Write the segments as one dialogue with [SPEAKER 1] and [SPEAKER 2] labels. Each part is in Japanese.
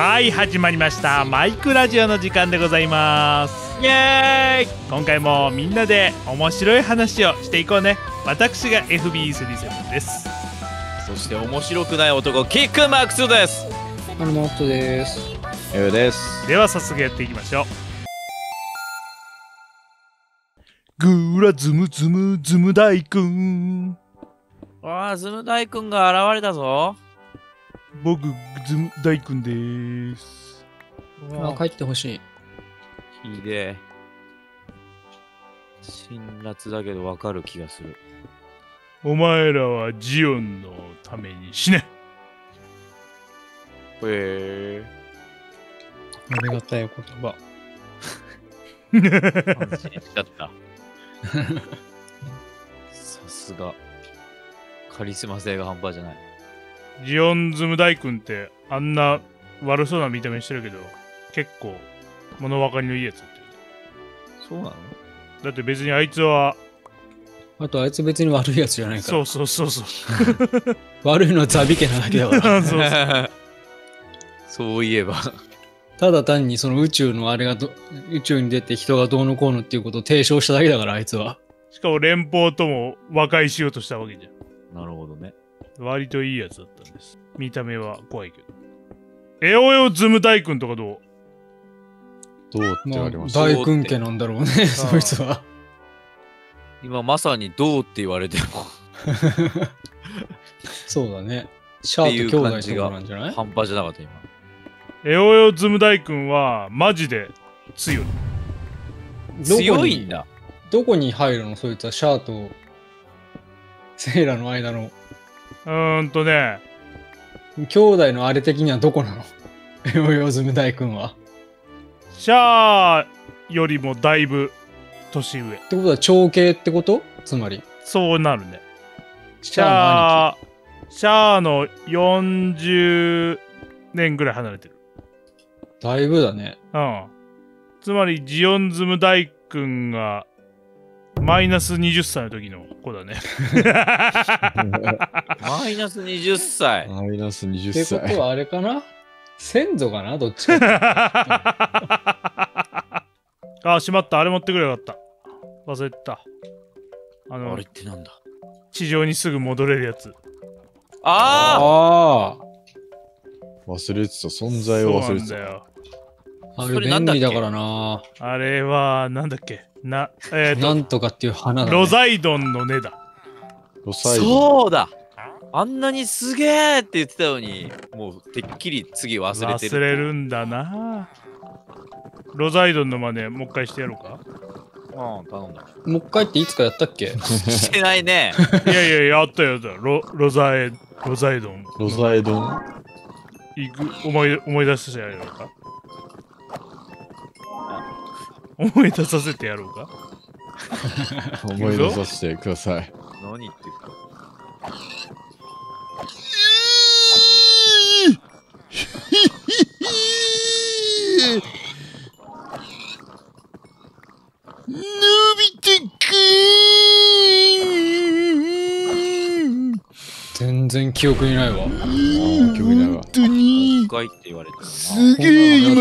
[SPEAKER 1] はい始まりました。マイクラジオの時間でございます。
[SPEAKER 2] イエーイ。
[SPEAKER 1] 今回もみんなで面白い話をしていこうね。私が FB37 です。
[SPEAKER 2] そして面白くない男キックマックスです。
[SPEAKER 3] あのノットです。
[SPEAKER 4] えです。
[SPEAKER 1] では早速やっていきましょう。グーラズムズムズム大君
[SPEAKER 2] わあズム大君が現れたぞ
[SPEAKER 1] 僕ズム大君です。
[SPEAKER 3] あ、帰ってほしい。
[SPEAKER 2] ひでえ。辛辣だけどわかる気がする。
[SPEAKER 1] お前らはジオンのために死ね。
[SPEAKER 2] へえ。
[SPEAKER 3] ありがたい言葉。
[SPEAKER 2] 安心しちゃった。さすが。カリスマ性が半端じゃない
[SPEAKER 1] ジオンズム大君ってあんな悪そうな見た目してるけど結構物分かりのいいやつって
[SPEAKER 2] そうなの？
[SPEAKER 1] だって別にあいつは
[SPEAKER 3] あと、あいつ別に悪いやつじゃないから。
[SPEAKER 1] そうそうそうそう。
[SPEAKER 3] 悪いのはザビ家なだけだから。
[SPEAKER 1] そうそう。
[SPEAKER 2] そういえば。
[SPEAKER 3] ただ単にその宇宙のあれがど、宇宙に出て人がどうのこうのっていうことを提唱しただけだから、あいつは。
[SPEAKER 1] しかも連邦とも和解しようとしたわけじゃ
[SPEAKER 2] なるほどね。
[SPEAKER 1] ん割といいやつだったんです。見た目は怖いけど。エオエオズム大君とかどう？
[SPEAKER 4] どうって言
[SPEAKER 3] まあ
[SPEAKER 4] われました。
[SPEAKER 3] 大君家なんだろうね、そいつは。
[SPEAKER 2] 今まさにどうって言われても。
[SPEAKER 3] そうだね。シャ
[SPEAKER 2] っていう
[SPEAKER 3] ーと兄弟と
[SPEAKER 2] 感じが
[SPEAKER 3] かなんじゃない？
[SPEAKER 2] 半端じゃなかった今。
[SPEAKER 1] エオエオズム大君はマジで強い。
[SPEAKER 2] 強いんだ。
[SPEAKER 3] どこに入るの？そいつはシャーとセイラの間の
[SPEAKER 1] うーんとね
[SPEAKER 3] 兄弟のあれ的にはどこなの？エオヨズム大君は。
[SPEAKER 1] シャアよりもだいぶ年上
[SPEAKER 3] ってことは長兄ってこと？つまり。
[SPEAKER 1] そうなるね
[SPEAKER 3] シ
[SPEAKER 1] シャアシャアの40年ぐらい離れてる
[SPEAKER 3] だいぶだね。
[SPEAKER 1] うん。つまり、ジオンズム大君が、マイナス20歳の時の子だね。
[SPEAKER 2] マイナス20歳
[SPEAKER 4] マイナス
[SPEAKER 3] って
[SPEAKER 4] 20歳。
[SPEAKER 3] ことはあれかな？先祖かな？どっちかって。
[SPEAKER 1] あ、しまった。あれ持ってくればよかった。忘れてた。あ
[SPEAKER 2] あ
[SPEAKER 1] の
[SPEAKER 2] れ、ってなんだ？
[SPEAKER 1] 地上にすぐ戻れるやつ。
[SPEAKER 2] あ
[SPEAKER 3] あ
[SPEAKER 4] 忘れてた。存在を忘れてた。
[SPEAKER 3] あ。れ便利だからな。
[SPEAKER 1] あれは、なんだっけ？な、えっ、
[SPEAKER 3] なんとかっていう花だ、ね。
[SPEAKER 1] ロザイドンの根だ。
[SPEAKER 2] あ
[SPEAKER 4] ロサイド。
[SPEAKER 2] そうだあんなにすげえって言ってたのにもうてっきり次忘れてる
[SPEAKER 1] 忘れるんだな。ロザイドンの真似、もう一回してやろうか？
[SPEAKER 2] うん頼んだ
[SPEAKER 3] もう一回っていつかやったっけ？
[SPEAKER 2] してないね
[SPEAKER 1] いやいや、やったよ、やったよロロザエ、ロザイドン。
[SPEAKER 4] ロサイドン？
[SPEAKER 1] いく思い思い出してやろうか？思い出させてやろうか。
[SPEAKER 4] 思い出させてください。
[SPEAKER 2] 何言ってるか。
[SPEAKER 4] のび太くん。
[SPEAKER 3] 全然記憶にないわ。
[SPEAKER 4] あー興味ないわ。す
[SPEAKER 3] こんなの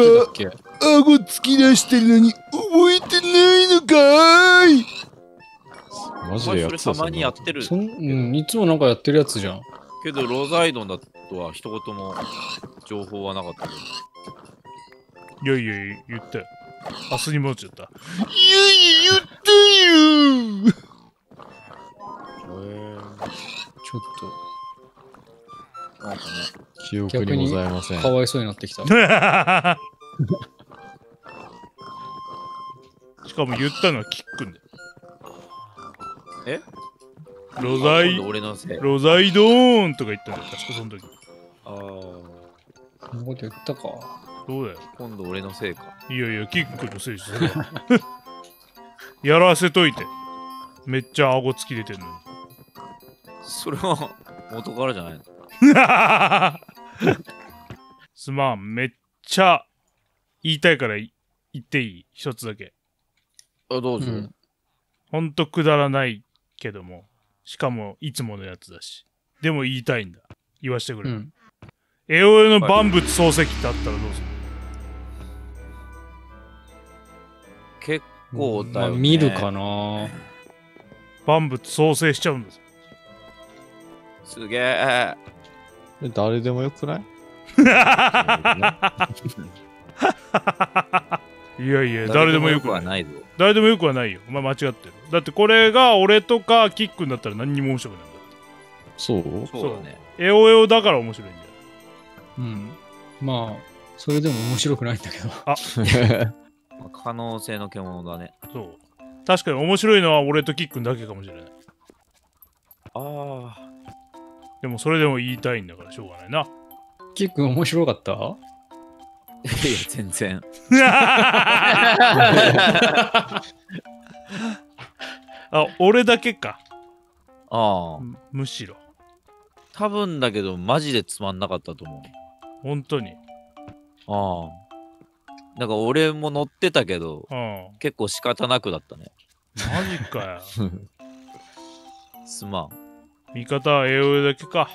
[SPEAKER 3] やってたっけ？
[SPEAKER 4] 顎突き出してるのに覚えてないのかーい？マ
[SPEAKER 2] お
[SPEAKER 4] ジでやってた
[SPEAKER 2] 前それたまにやってる。
[SPEAKER 3] そんうん、いつもなんかやってるやつじゃん。
[SPEAKER 2] けどロザイドンだとは一言も情報はなかったけど。
[SPEAKER 1] いやいやいや言ったよ明日に戻っちゃった。
[SPEAKER 4] いやいや言ったよ。
[SPEAKER 3] ちょっ
[SPEAKER 2] なんかね
[SPEAKER 4] 記憶にございません。
[SPEAKER 3] とか。わいそうになってきた。
[SPEAKER 1] しかも言ったのはキックンだよ。
[SPEAKER 2] え？
[SPEAKER 1] ロザイ
[SPEAKER 2] 俺のせい。
[SPEAKER 1] ロザイドーンとか言ったんだよ確かその時。
[SPEAKER 2] ああ
[SPEAKER 3] そんなこと言ったか。
[SPEAKER 1] どうだよ。
[SPEAKER 2] 今度俺のせいか。
[SPEAKER 1] いやいやキックのせいですよやらせといて。めっちゃ顎突き出てんのに。
[SPEAKER 2] それは元からじゃないの？
[SPEAKER 1] すまん、めっちゃ言いたいからい言っていい？一つだけ。
[SPEAKER 2] あどうぞ、
[SPEAKER 3] うん。
[SPEAKER 1] ほんとくだらないけども、しかもいつものやつだし。でも言いたいんだ。言わしてくれ。
[SPEAKER 3] うん。
[SPEAKER 1] エオエの万物創世記ってあったらどうする？
[SPEAKER 2] 結構だ
[SPEAKER 3] まあ
[SPEAKER 2] よ、ね
[SPEAKER 3] 見るかな。
[SPEAKER 1] 万物創生しちゃうんです。
[SPEAKER 2] すげえ。
[SPEAKER 5] え誰でもよくない？
[SPEAKER 1] いやいや、誰でもよく。
[SPEAKER 2] はないぞ。
[SPEAKER 1] 誰でもよくはないよ。お前間違ってる。だってこれが俺とかキックンだったら何にも面白くないんだって。
[SPEAKER 5] そう？
[SPEAKER 2] そうだね。
[SPEAKER 1] エオエオだから面白いんだよ。
[SPEAKER 3] うん。まあ、それでも面白くないんだけど。
[SPEAKER 2] まあ可能性の獣だね。
[SPEAKER 1] そう。確かに面白いのは俺とキックンだけかもしれない。
[SPEAKER 2] ああ。
[SPEAKER 1] でもそれでも言いたいんだからしょうがないな。
[SPEAKER 3] キック面白かった？
[SPEAKER 2] いや、全然。
[SPEAKER 1] あ、俺だけか。
[SPEAKER 2] ああ。
[SPEAKER 1] むしろ。
[SPEAKER 2] 多分だけど、マジでつまんなかったと思う。
[SPEAKER 1] 本当に。
[SPEAKER 2] ああ。なんか俺も乗ってたけど、
[SPEAKER 1] うん。
[SPEAKER 2] 結構仕方なくだったね。
[SPEAKER 1] マジかよ。
[SPEAKER 2] すまん。
[SPEAKER 1] 味方はエオエオだけか。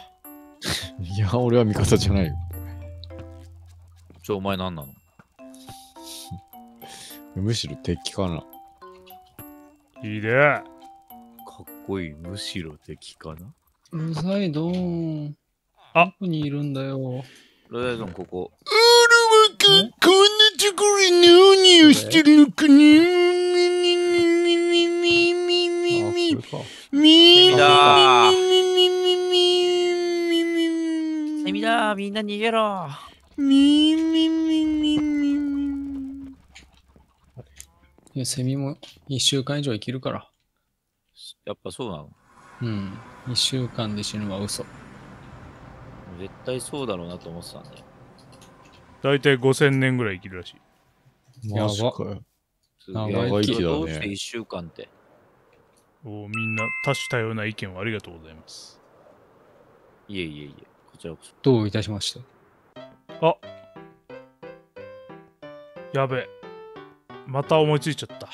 [SPEAKER 5] いや、俺は味方じゃないよ。
[SPEAKER 2] ちょ、お前なんなの？
[SPEAKER 5] むしろ敵かな。
[SPEAKER 1] いいね。
[SPEAKER 2] かっこいい。むしろ敵かな？
[SPEAKER 3] うるさいどーん。
[SPEAKER 1] あ
[SPEAKER 3] どこにいるんだよ。
[SPEAKER 2] ロイヤルゾン、ここ。
[SPEAKER 4] くこんなところで何をしてるのかなみみみみみみみ
[SPEAKER 5] あ、
[SPEAKER 4] み
[SPEAKER 5] これか。
[SPEAKER 4] み
[SPEAKER 2] セミだー
[SPEAKER 4] みみみみみみ
[SPEAKER 2] セミだーみんな逃げろ
[SPEAKER 4] みみみみみ
[SPEAKER 3] いや、セミも1週間以上生きるから。
[SPEAKER 2] やっぱそうなの？
[SPEAKER 3] うん。1週間で死ぬは嘘。
[SPEAKER 2] 絶対そうだろうなと思ってたんだよ。
[SPEAKER 1] だいたい5000年ぐらい生きるらしい。
[SPEAKER 5] マジかよ。
[SPEAKER 2] すげえ。
[SPEAKER 3] 長
[SPEAKER 5] 生きだね
[SPEAKER 2] どうして1週間って？
[SPEAKER 1] おみんな多種多様な意見をありがとうございます。
[SPEAKER 2] いえいえいえ。こちらこそ。
[SPEAKER 3] どういたしまして。
[SPEAKER 1] あやべえ。また思いついちゃった。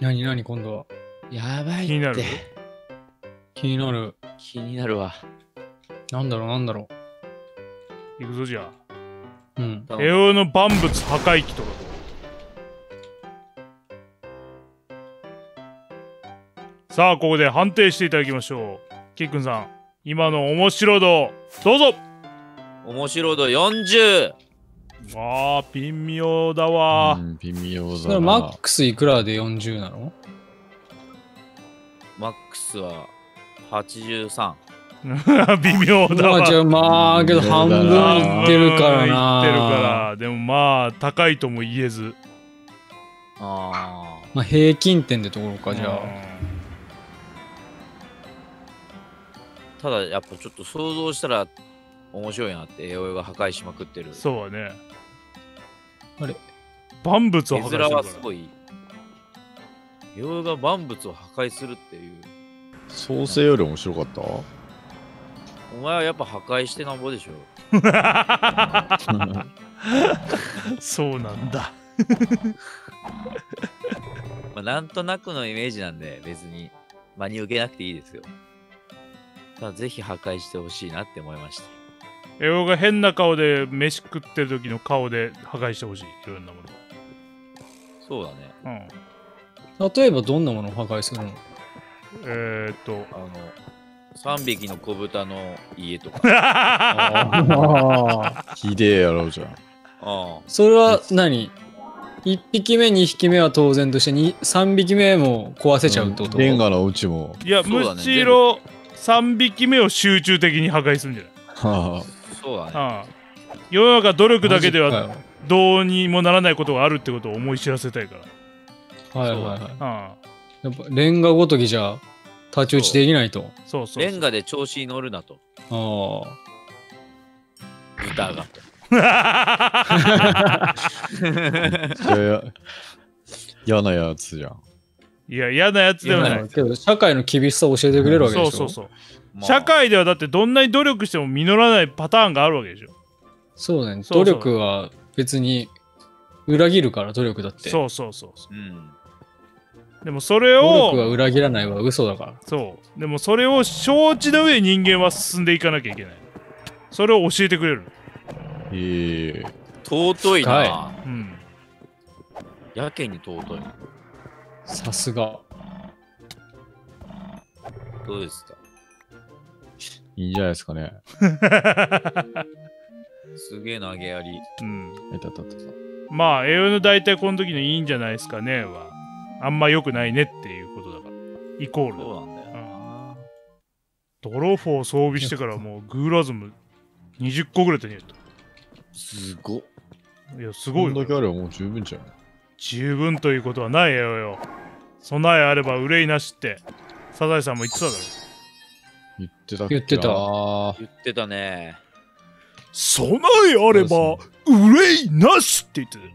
[SPEAKER 3] なになに今度は？
[SPEAKER 2] やばいって。
[SPEAKER 1] 気になる？
[SPEAKER 3] 気になる。
[SPEAKER 2] 気になるわ。
[SPEAKER 3] なんだろうなんだろ
[SPEAKER 1] いくぞじゃ
[SPEAKER 3] う。うん。
[SPEAKER 1] あ。エオの万物破壊機とかさあ、ここで判定していただきましょう。キックンさん、今の面白度、どうぞ
[SPEAKER 2] 面白度 40!
[SPEAKER 1] わあ、微妙だわ
[SPEAKER 5] う。ん、微妙
[SPEAKER 3] それは
[SPEAKER 5] だな。
[SPEAKER 3] マックスいくらで40なの？
[SPEAKER 2] マックスは83。
[SPEAKER 1] 微妙だわ。
[SPEAKER 3] まあじゃあまあけど半分いってるからな。
[SPEAKER 1] いってるから。でもまあ、高いとも言えず。
[SPEAKER 2] ああ。
[SPEAKER 3] まあ平均点ってところかじゃあ。
[SPEAKER 2] ただやっぱちょっと想像したら面白いなって、エオエが破壊しまくってる
[SPEAKER 1] うん。そうはね。
[SPEAKER 3] あれ？
[SPEAKER 1] 万物を
[SPEAKER 2] 絵面
[SPEAKER 1] 破壊するから。
[SPEAKER 2] はすごい。が万物を破壊するっていう。
[SPEAKER 5] 創世より面白かった？
[SPEAKER 2] お前はやっぱ破壊してなんぼでしょ。
[SPEAKER 1] そうなんだ。
[SPEAKER 2] まあ、なんとなくのイメージなんで別に真に受けなくていいですよ。ただぜひ破壊してほしいなって思いました。
[SPEAKER 1] エオが変な顔で飯食ってる時の顔で破壊してほしい。いろんなも
[SPEAKER 2] そうだね。
[SPEAKER 1] の。うん。
[SPEAKER 3] 例えばどんなものを破壊するの？
[SPEAKER 1] えー、っと。
[SPEAKER 2] あの、3匹の子豚の家とか。
[SPEAKER 3] ああ。
[SPEAKER 5] ひでえやろうじゃん。
[SPEAKER 2] ああ。
[SPEAKER 3] それは何 ?1 匹目、2匹目は当然として、に3匹目も壊せちゃうってこと、
[SPEAKER 5] レンガのうちも。
[SPEAKER 1] いや、
[SPEAKER 2] ね
[SPEAKER 1] むしろ3匹目を集中的に破壊するんじゃない？
[SPEAKER 5] は
[SPEAKER 2] そうだね。
[SPEAKER 1] ああ世の中努力だけではどうにもならないことがあるってことを思い知らせたいから。
[SPEAKER 3] はいはいはい。
[SPEAKER 1] ああ
[SPEAKER 3] やっぱレンガごときじゃ太刀打ちできないと。
[SPEAKER 1] そうそう
[SPEAKER 2] レンガで調子に乗るなと。
[SPEAKER 3] ああ。
[SPEAKER 2] 豚が
[SPEAKER 5] 嫌なやつじゃん。
[SPEAKER 1] いや、嫌なやつではない。
[SPEAKER 3] けど社会の厳しさを教えてくれるわけでしょ。
[SPEAKER 1] そうそうそう。
[SPEAKER 2] まあ
[SPEAKER 1] 社会ではだってどんなに努力しても実らないパターンがあるわけでしょ。
[SPEAKER 3] そうね。
[SPEAKER 1] そうそう
[SPEAKER 3] 努力は別に裏切るから努力だって。
[SPEAKER 1] そうそうそうそう。
[SPEAKER 2] うん。
[SPEAKER 1] でもそれ
[SPEAKER 3] 努力は
[SPEAKER 1] を、
[SPEAKER 3] 裏切らないは嘘だから。
[SPEAKER 1] そう。でもそれを承知の上で人間は進んでいかなきゃいけない。それを教えてくれる。
[SPEAKER 5] ええ
[SPEAKER 2] 尊いな
[SPEAKER 3] は。
[SPEAKER 1] うん。
[SPEAKER 2] やけに尊い。
[SPEAKER 3] さすが。
[SPEAKER 2] どうですか？
[SPEAKER 5] いいんじゃないですかね。
[SPEAKER 2] すげえ投げやり。
[SPEAKER 1] うん。
[SPEAKER 5] えたたたた。
[SPEAKER 1] まあ、栄養の大体この時のいいんじゃないですかねは、あんま良くないねっていうことだから。イコールだ
[SPEAKER 2] そうなんだよな。
[SPEAKER 1] ドロフォー装備してからもうグーラズム20個ぐらい手に入れ
[SPEAKER 2] すごっ。
[SPEAKER 1] た。いや、す
[SPEAKER 5] こ
[SPEAKER 1] ごいよ。
[SPEAKER 5] んだけあればもう十分じゃん。
[SPEAKER 1] 十分ということはないよよ。備えあれば憂いなしって、サザエさんも言ってただろ。
[SPEAKER 5] 言ってた
[SPEAKER 3] 言ってた
[SPEAKER 5] な
[SPEAKER 2] 言ってたね。
[SPEAKER 1] 備えあれば憂いなしって言ってたよ。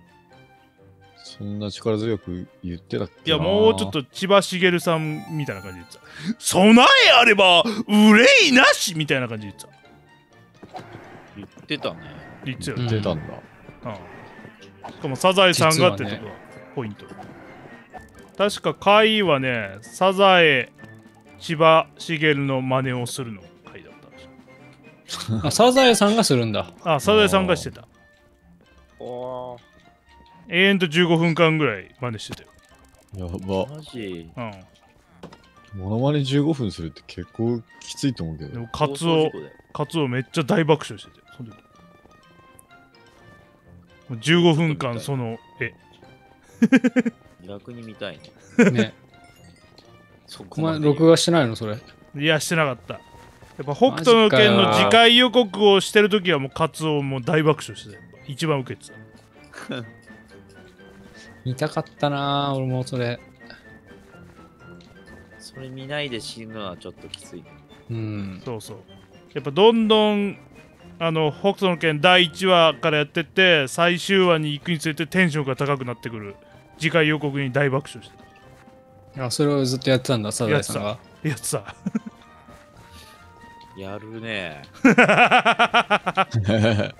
[SPEAKER 5] そんな力強く言ってたっけ
[SPEAKER 1] いや、
[SPEAKER 5] な
[SPEAKER 1] もうちょっ。と千葉茂さんみたいな感じで言ってた。備えあれば憂いなしみたいな感じで言ってた。
[SPEAKER 2] 言ってたね。
[SPEAKER 1] 言ってたよ。
[SPEAKER 5] 言ってたんだ。
[SPEAKER 1] うん。しかもサザエさんがってとこがポイント。確か回はね、サザエ、千葉茂の真似をするの回だった。
[SPEAKER 3] あ、サザエさんがするんだ。
[SPEAKER 1] あ、サザエさんがしてた。
[SPEAKER 2] おー
[SPEAKER 1] 永遠と15分間ぐらい真似してたよ。
[SPEAKER 5] やば。
[SPEAKER 2] マジ？
[SPEAKER 1] うん。
[SPEAKER 5] モノマネ15分するって結構きついと思うけど。
[SPEAKER 1] でもカツオカツオめっちゃ大爆笑してたよ。その時もう15分間その絵。
[SPEAKER 2] 逆に見たいね。
[SPEAKER 3] ね。
[SPEAKER 2] そこまで。
[SPEAKER 3] 録画してないのそれ？
[SPEAKER 1] いや、してなかった。やっぱ北斗の拳の次回予告をしてる時はもうカツオもう大爆笑してたよ。一番受けてた。
[SPEAKER 3] 見たかったなぁ、俺もそれ。
[SPEAKER 2] それ見ないで死ぬのはちょっときつい。
[SPEAKER 3] うん。
[SPEAKER 1] そうそう。やっぱどんどん、あの、北斗の拳第1話からやってって、最終話に行くにつれてテンションが高くなってくる。次回予告に大爆笑して
[SPEAKER 3] あ、それをずっとやってたんだ、サザエさんが。
[SPEAKER 1] た。やつさ。
[SPEAKER 2] やるね。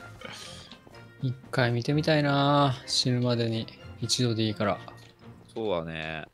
[SPEAKER 3] 一回見てみたいなぁ。死ぬまでに。一度でいいから。
[SPEAKER 2] そうだね。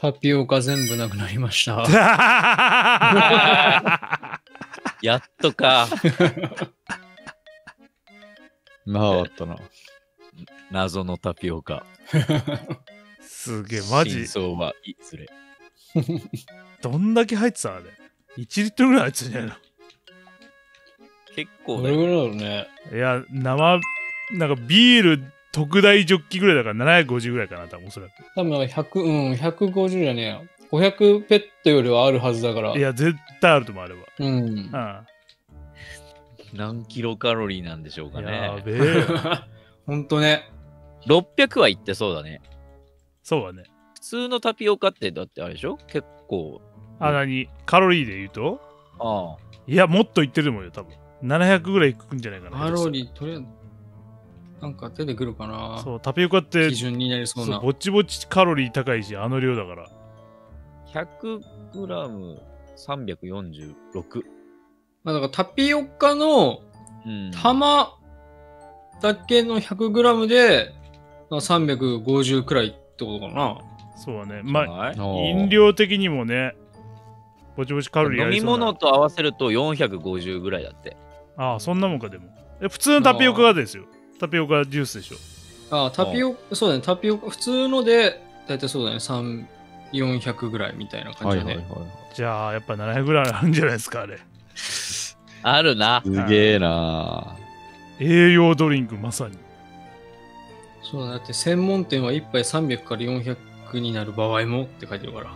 [SPEAKER 3] タピオカ全部なくなりました。
[SPEAKER 2] やっとか。
[SPEAKER 5] なかったな。
[SPEAKER 2] 謎のタピオカ。
[SPEAKER 1] すげえ、マジ？
[SPEAKER 2] 真。相はいずれ。
[SPEAKER 1] どんだけ入ってたあれ？1リットルぐらい入ってたんじゃない
[SPEAKER 2] 結構だよ。
[SPEAKER 3] どれぐらいだろうね。
[SPEAKER 1] のいや、生、なんかビール特大ジョッキぐらいだから750ぐらいかな、多分おそらく。
[SPEAKER 3] 多分100、うん、150じゃねえよ。500ペットよりはあるはずだから。
[SPEAKER 1] いや、絶対あると思う、あれ
[SPEAKER 3] うん。
[SPEAKER 1] は。
[SPEAKER 2] 何キロカロリーなんでしょうか
[SPEAKER 1] うん。や
[SPEAKER 2] ね。
[SPEAKER 1] べえ。
[SPEAKER 3] ほんとね。
[SPEAKER 2] 600はいってそうだね。
[SPEAKER 1] そうだね。
[SPEAKER 2] 普通のタピオカってだってあれでしょ？結構。
[SPEAKER 1] あ、なに、カロリーで言うと？
[SPEAKER 2] ああ。
[SPEAKER 1] いや、もっといってると思うよ、多分。700ぐらいいくんじゃないかな。
[SPEAKER 3] カロリー、とりあえず、なんか出てくるかな。
[SPEAKER 1] そう、タピオカって
[SPEAKER 3] 基、準になりそうな。
[SPEAKER 1] そうぼちぼちカロリー高いし、あの量だから。
[SPEAKER 2] 100g346。
[SPEAKER 3] まあ、だからタピオカの
[SPEAKER 2] うん。
[SPEAKER 3] 玉だけの 100g で、まあ350くらいってことかな。
[SPEAKER 1] そうだね。まあ、
[SPEAKER 2] はい
[SPEAKER 1] 飲料的にもね、ぼちぼちカロリーあ
[SPEAKER 2] 飲み
[SPEAKER 1] りそうな
[SPEAKER 2] 物と合わせると450ぐらいだって。
[SPEAKER 1] ああ、そんなもんか、でも。え普通のタピオカがですよ。タピオカジュースでしょ。
[SPEAKER 3] ああ、タピオカ、そうだね、タピオカ、普通ので、だいたいそうだね、3、400ぐらいみたいな感じだね。
[SPEAKER 5] はいはいはい。
[SPEAKER 1] じゃあ、やっぱ700ぐらいあるんじゃないですか、あれ。
[SPEAKER 2] あるな。
[SPEAKER 5] すげえな
[SPEAKER 1] 栄養ドリンク、まさに。
[SPEAKER 3] そうだって専門店は1杯300から400になる場合もって書いてるから。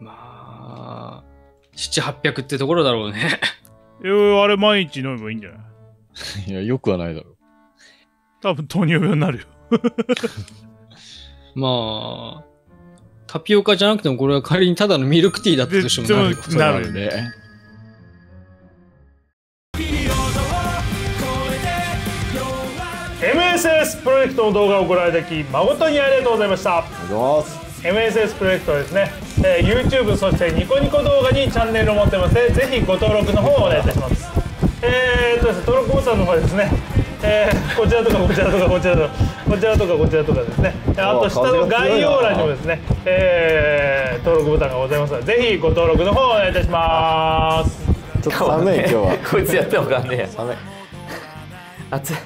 [SPEAKER 3] まあ、7、800ってところだろうね。
[SPEAKER 1] えー、あれ毎日飲めばいいんじゃない？
[SPEAKER 5] いや、よくはないだろ
[SPEAKER 1] 多分糖尿病になるよ。
[SPEAKER 3] まあ、タピオカじゃなくてもこれは仮にただのミルクティーだったとしてもなる
[SPEAKER 1] で
[SPEAKER 5] そう
[SPEAKER 1] なるね
[SPEAKER 5] ね。
[SPEAKER 1] MSS プロジェクトの動画をご覧いただき誠にありがとうございました
[SPEAKER 5] おはようございます。
[SPEAKER 1] MSS プロジェクトはですね、えー YouTube そしてニコニコ動画にチャンネルを持ってますのでぜひご登録の方をお願いいたしますえー、っとですね登録ボタンの方はですねえーこちらとかこちらとかこちらとかこちらとかこちらとかですね。あと下の概要欄にもですね、えー登録ボタンがございますのでぜひご登録の方をお願いいたします。
[SPEAKER 5] ちょっと寒い今日は。
[SPEAKER 2] こいつやってもわかんねえや。
[SPEAKER 5] 寒い。
[SPEAKER 2] 熱い